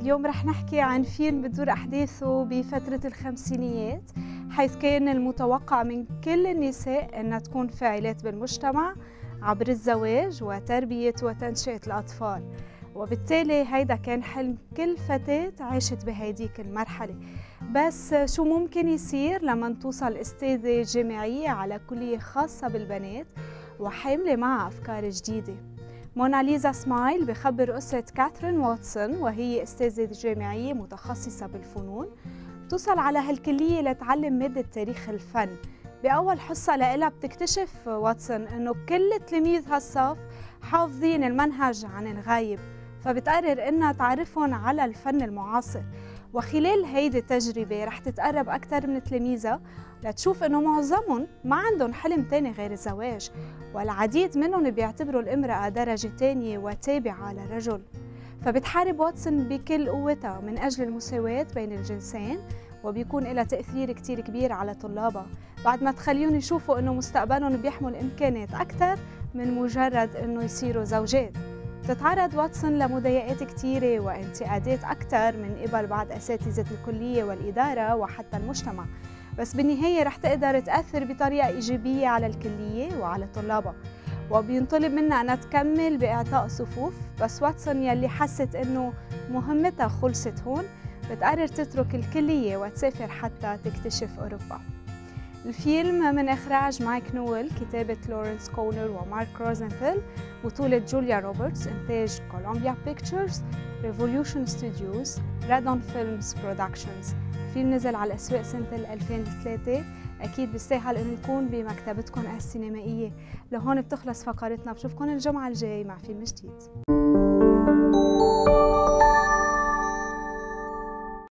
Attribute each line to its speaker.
Speaker 1: اليوم رح نحكي عن فيلم بتدور أحداثه بفترة الخمسينيات حيث كان المتوقع من كل النساء أنها تكون فاعلات بالمجتمع عبر الزواج وتربية وتنشئة الأطفال. وبالتالي هيدا كان حلم كل فتاة عاشت بهيديك المرحلة. بس شو ممكن يصير لما توصل أستاذة جامعية على كلية خاصة بالبنات وحاملة معها أفكار جديدة؟ موناليزا سمايل بخبر قصة كاثرين واتسون وهي أستاذة جامعية متخصصة بالفنون توصل على هالكلية لتعلم مادة تاريخ الفن. بأول حصة لإلها بتكتشف واتسون إنه كل تلاميذ هالصف حافظين المنهج عن الغايب فبتقرر إنها تعرفهم على الفن المعاصر. وخلال هيدي التجربة رح تتقرب أكثر من تلاميذها لتشوف إنه معظمهم ما عندهم حلم تاني غير الزواج والعديد منهم بيعتبروا الامرأة درجة تانية وتابعة للرجل. فبتحارب واتسون بكل قوتها من أجل المساواة بين الجنسين وبيكون لها تأثير كتير كبير على طلابها. بعد ما تخليهم يشوفوا إنه مستقبلهم بيحمل إمكانات أكثر من مجرد إنه يصيروا زوجات. تتعرض واتسون لمضايقات كثيرة وانتقادات أكثر من قبل بعض أساتذة الكلية والإدارة وحتى المجتمع. بس بالنهاية رح تقدر تأثر بطريقة إيجابية على الكلية وعلى طلابها وبينطلب منها أنها تكمل بإعطاء صفوف بس واتسون يلي حست أنه مهمتها خلصت هون. بتقرر تترك الكلية وتسافر حتى تكتشف أوروبا. الفيلم من إخراج مايك نيويل كتابة لورنس كونر ومارك روزنثل بطولة جوليا روبرتس إنتاج Columbia Pictures Revolution Studios Red Om Films Productions الفيلم نزل على الأسواق سنة 2003 أكيد بيستاهل إنه يكون بمكتبتكم السينمائية. لهون بتخلص فقرتنا. بشوفكم الجمعة الجاي مع فيلم جديد.